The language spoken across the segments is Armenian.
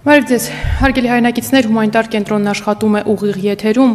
Բարև ձեզ, հարգելի հայրենակիցներ, հումանիտար կենտրոնն աշխատում է ուղիղ եթերում։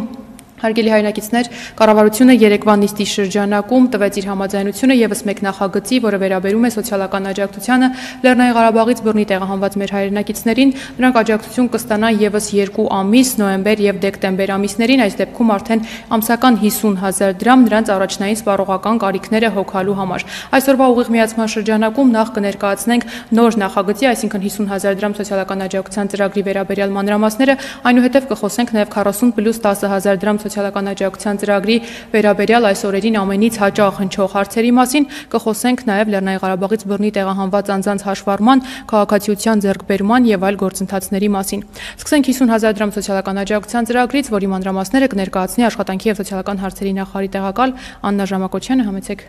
Հարգելի հայրենակիցներ, կառավարությունը Երևա նիստի շրջանակում տվեց իր համաձայնությունը եւս մեկ նախագծի, որը վերաբերում է սոցիալական աջակցությանը Լեռնային Ղարաբաղից բռնի տեղահանված մեր հայրենակիցներին։ Նրանք աջակցություն կստանան եւս 2 ամիս, նոեմբեր եւ դեկտեմբեր ամիսներին, այս դեպքում արդեն ամսական 50000 դրամ նրանց առաջնային սպառողական կարիքները հոգալու համար։ Այսօրվա ուղիղ միացման շրջանակում նախ կներկայացնենք նոր նախագծի, այսինքն 50000 դրամ սոցիալական աջակցության ծրագրի վերաբերյալ մանրամասները, այնուհետև կխոսենք նաեւ 40 պլյուս 10000 դրամ սոցիալական աջակցության ծրագրի վերաբերյալ այս օրերին ամենից հաճախ հնչող հարցերի մասին կխոսենք նաև Լեռնային Ղարաբաղից բռնի տեղահանված անձանց հաշվառման, քաղաքացիության ձեռքբերման եւ այլ գործընթացների մասին։ Սկսենք 50000 դրամ սոցիալական աջակցության ծրագրից, որի մանրամասները կներկայացնի աշխատանքի եւ սոցիալական հարցերի նախարարի տեղակալ Աննա Ժամակոչյանը, համեցեք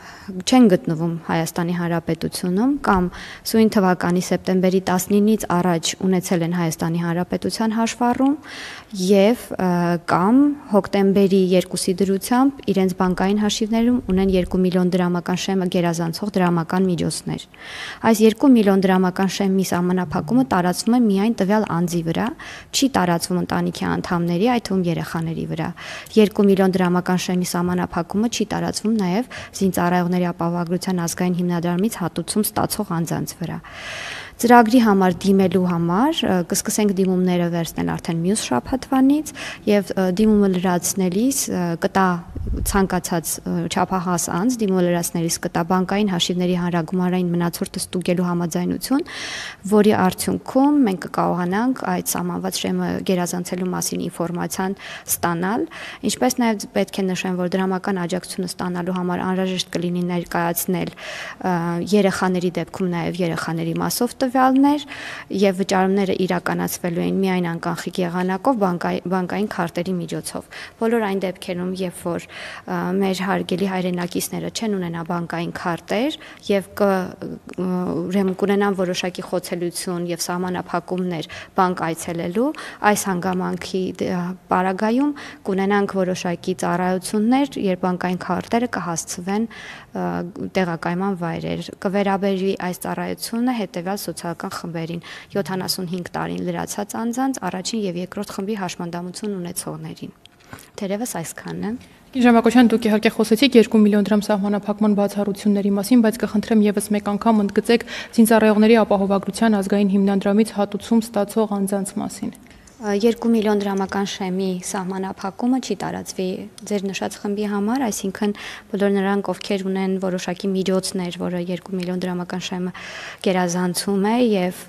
չեն գտնվում Հայաստանի Հանրապետությունում կամ սույն թվականի սեպտեմբերի 19-ից առաջ ունեցել են Հայաստանի Հանրապետության հաշվառում եւ կամ հոկտեմբերի 2-ի դրությամբ իրենց բանկային հաշիվներում ունեն 2 միլիոն դրամական շեմը գերազանցող դրամական միջոցներ։ Այս 2 միլիոն դրամական շեմի սահմանափակումը տարածվում է միայն տվյալ անձի վրա, չի տարածվում ընտանիքի անդամների, այդ թվում երեխաների վրա։ 2 միլիոն դրամական շեմի սահմանափակումը չի տարածվում նաեւ զինծառայողների ապահովագրության ազգային հիմնադրամից հատուցում ստացող անձանց վրա։ Ծրագրի համար դիմելու համար կսկսենք դիմումները վերցնել արդեն մյուս շաբաթվանից եւ դիմումը լրացնելիս կտա ցանկացած չափահաս անձ դիմումը լրացնելիս կտա բանկային հաշիվների հանրագումարային մնացորդը ստուգելու համաձայնություն, որի արդյունքում մենք կկարողանանք այդ սահմանված շեմը գերազանցելու մասին ինֆորմացիան ստանալ, ինչպես նաեւ պետք է նշեմ, որ դրամական աջակցությունը ստանալու համար անհրաժեշտ կլինի ներկայացնել երեխաների դեպքում նաեւ երեխաների մասով տվյալներ եւ վճարումները իրականացվելու են միայն անկանխիկ եղանակով բանկային քարտերի միջոցով։ Բոլոր այն դեպքերում, երբ որ մեր հարգելի հայրենակիցները չեն ունենա բանկային քարտեր եւ ուրեմն կունենան որոշակի խոցելություն եւ սահմանափակումներ բանկ այցելելու, այս հանգամանքի պարագայում կունենանք որոշակի ծառայություններ, երբ բանկային քարտերը կհասցվեն տեղակայման վայրեր։ Կվերաբերի այս ծառայությունը հետեւյալ սոցիալական խմբերին 75 տարին լրացած անձանց առաջին եւ երկրորդ խմբի հաշմանդամություն ունեցողներին։ Թերևս այսքանն է։ Ժամակոչյան դուք իհարկե խոսեցիք 2 միլիոն դրամ սահմանափակման բացառությունների մասին, բայց կխնդրեմ եւս մեկ անգամ ընդգծեք ցինցառայողների ապահովագրության ազգային հիմնադրամից հատուցում ստացող անձանց մասին։ 2 միլիոն դրամական շեմի սահմանափակումը չի տարածվի ձեր նշած խմբի համար, այսինքն բոլոր նրանք, ովքեր ունեն որոշակի միջոցներ, որը 2 միլիոն դրամական շեմը գերազանցում է եւ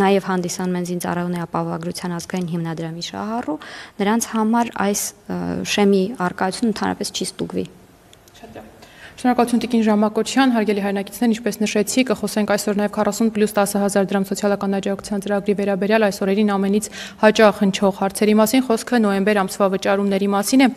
նաև հանդիսանում են զինծառայողների ապահովագրության ազգային հիմնադրամի շահառու, նրանց համար այս շեմի արկայությունը ընդհանրապես չի ստուգվի։ Շնորհակալություն Տիկին Ժամակոչյան, հարգելի հայրենակիցներ, ինչպես նշեցի, կխոսենք այսօր նաև 40 պլյուս 10000 դրամ սոցիալական աջակցության ծրագրի վերաբերյալ այսօրերին ամենից հաճախ հնչող հարցերի մասին, խոսքը նոեմբեր ամսվա վճարումների մասին է։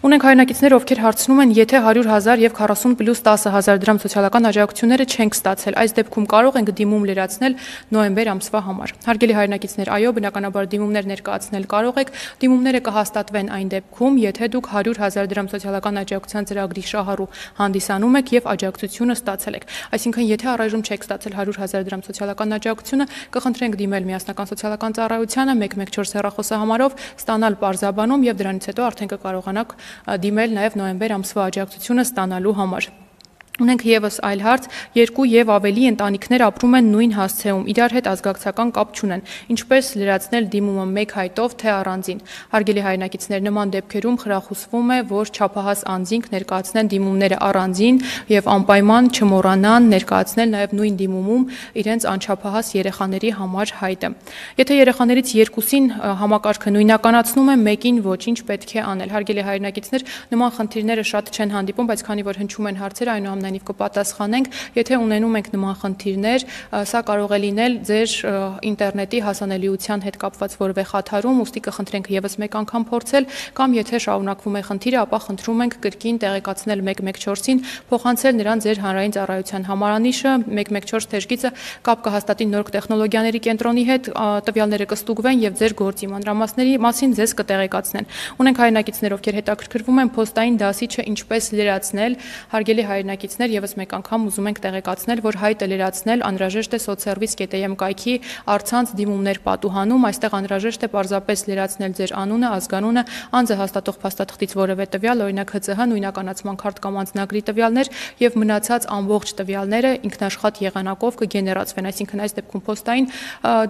Ունենք հայրենակիցներ, ովքեր հարցնում են, եթե 100.000 եւ 40 պլյուս 10.000 դրամ սոցիալական աջակցությունները չենք ստացել, այս դեպքում կարող ենք դիմում լրացնել նոեմբեր ամսվա համար։ Հարգելի հայրենակիցներ, այո, բնականաբար դիմումներ ներկայացնել կարող եք։ Դիմումները կհաստատվեն այն դեպքում, եթե դուք 100.000 դրամ սոցիալական աջակցության ծրագրի շահառու հանդիսանում եք եւ աջակցությունը ստացել եք։ Այսինքն, եթե առայժմ չեք ստացել 100.000 դրամ սոցիալական աջակցությունը, կխնդրենք դիմել միասնական սոցիալական ծառայությանը 114 հեռախոսահամարով, ստանալ պարզաբանում եւ դրանից հետո արդեն կկարողանաք դիմել նաև նոեմբեր ամսվա աջակցությունը ստանալու համար։ Ունենք եւս այլ հարց, երկու եւ ավելի ընտանիքներ ապրում են նույն հասցեում, իրար հետ ազգակցական կապ չունեն։ Ինչպես լրացնել դիմումը մեկ հայտով թե առանձին։ Հարգելի հայրենակիցներ, նման դեպքերում խրախուսվում է, որ չափահաս անձինք ներկայացնեն դիմումները առանձին եւ անպայման չմոռանան ներկայացնել նաեւ նույն դիմումում իրենց անչափահաս երեխաների համար հայտը։ Եթե երեխաներից երկուսին համակարգը նույնականացնում է, մեկին ոչինչ պետք է անել։ Հարգելի հայրենակիցներ, նման խնդիրները շատ չեն հանդիպում, բայց քանի որ հնչում են հարցեր, այնուամենայնիվ այնուամենայնիվ կպատասխանենք, եթե ունենում ենք նման խնդիրներ, սա կարող է լինել ձեր ինտերնետի հասանելիության հետ կապված որևէ խաթարում, ուստի կխնդրենք եւս մեկ անգամ փորձել, կամ եթե շարունակվում է խնդիրը, ապա խնդրում ենք կրկին տեղեկացնել 114-ին, փոխանցել նրան ձեր հանրային ծառայության համարանիշը 114 թեժգիծը կապ կհաստատի նոր տեխնոլոգիաների կենտրոնի հետ, տվյալները կստուգվեն եւ ձեր գործի մանրամասների մասին ձեզ կտեղեկացնեն։ Ունենք հայրենակիցներ, ովքեր հետաքրքրվում են փոստային դասիչը ինչպես լրացնել, հարգելի հայրենակիցներ լրացնել եւս մեկ անգամ ուզում ենք տեղեկացնել, որ հայտը լրացնել անհրաժեշտ է soцservice.am կայքի առցանց դիմումներ պատուհանում, այստեղ անհրաժեշտ է պարզապես լրացնել ձեր անունը, ազգանունը, անձը հաստատող փաստաթղթից որևէ տվյալ, օրինակ ՀՑՀ, նույնականացման քարտ կամ անձնագրի տվյալներ եւ մնացած ամբողջ տվյալները ինքնաշխատ եղանակով կգեներացվեն, այսինքն այս դեպքում փոստային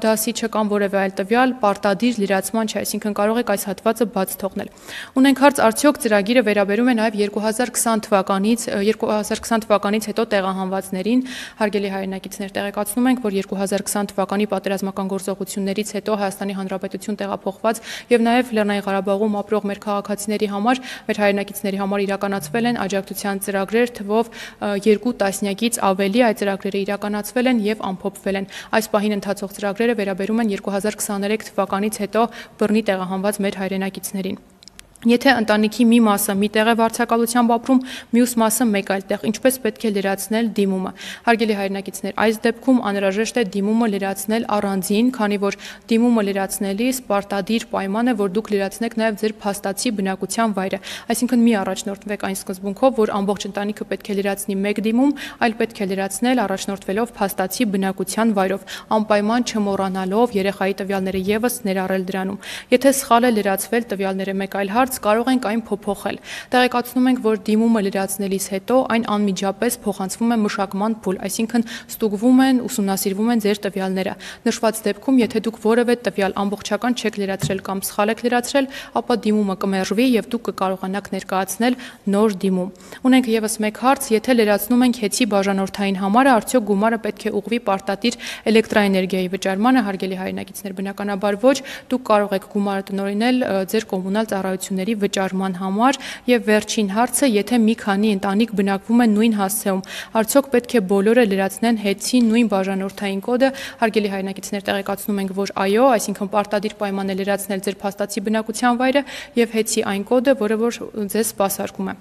դասիչը կամ որևէ այլ տվյալ պարտադիր լրացման չէ, այսինքն կարող եք այս հատվածը բաց թողնել։ Ունենք հարց արդյոք ծրագիրը վերաբերում է նաեւ 2020 թվականից 2020 2020 թվականից հետո տեղահանվածներին հարգելի հայրենակիցներ տեղեկացնում ենք, որ 2020 թվականի պատերազմական գործողություններից հետո Հայաստանի Հանրապետություն տեղափոխված եւ նաեւ Լեռնային Ղարաբաղում ապրող մեր քաղաքացիների համար, մեր հայրենակիցների համար իրականացվել են աջակցության ծրագրեր թվով երկու տասնյակից ավելի այդ ծրագրերը իրականացվել են եւ ամփոփվել են։ Այս պահին ընթացող ծրագրերը վերաբերում են 2023 թվականից հետո բռնի տեղահանված մեր հայրենակիցներին։ Եթե ընտանիքի մի մասը մի տեղ է վարձակալությամբ ապրում, մյուս մասը մեկ այլ տեղ, ինչպես պետք է լրացնել դիմումը։ Հարգելի հայրենակիցներ, այս դեպքում անհրաժեշտ է դիմումը լրացնել առանձին, քանի որ դիմումը լրացնելիս պարտադիր պայման է, որ դուք լրացնեք նաև ձեր փաստացի բնակության վայրը։ Այսինքն մի առաջնորդվեք այն սկզբունքով, որ ամբողջ ընտանիքը պետք է լրացնի մեկ դիմում, այլ պետք է լրացնել առաջնորդվելով փաստացի բնակության վայրով, անպայման չմոռանալով երեխայի տվյալները եւս ներառել դրանում։ Եթե սխալ է լրացվել տվյալները մեկ այլ հարց, հարց կարող ենք այն փոփոխել։ Տեղեկացնում ենք, որ դիմումը լրացնելիս հետո այն անմիջապես փոխանցվում է մշակման փուլ, այսինքն ստուգվում են, ուսումնասիրվում են ձեր տվյալները։ Նշված դեպքում, եթե դուք որևէ տվյալ ամբողջական չեք լրացրել կամ սխալ եք լրացրել, ապա դիմումը կմերժվի եւ դուք կկարողանաք ներկայացնել նոր դիմում։ Ունենք եւս մեկ հարց, եթե լրացնում ենք հեծի բաժանորդային համարը, արդյոք գումարը պետք է ուղղվի պարտադիր էլեկտրաէներգիայի վճարմանը, հարգելի հայրենակիցներ, բնականաբար ոչ, դուք կարող եք գումարը տնօրինել ձեր կոմունալ ծառայությունների ծախսերի վճարման համար եւ վերջին հարցը, եթե մի քանի ընտանիք բնակվում են նույն հասցեում, արդյոք պետք է բոլորը լրացնեն հեծի նույն բաժանորդային կոդը, հարգելի հայրենակիցներ տեղեկացնում ենք, որ այո, այսինքն պարտադիր պայման է լրացնել ձեր փաստացի բնակության վայրը եւ հեծի այն կոդը, որը որ ձեզ սպասարկում է։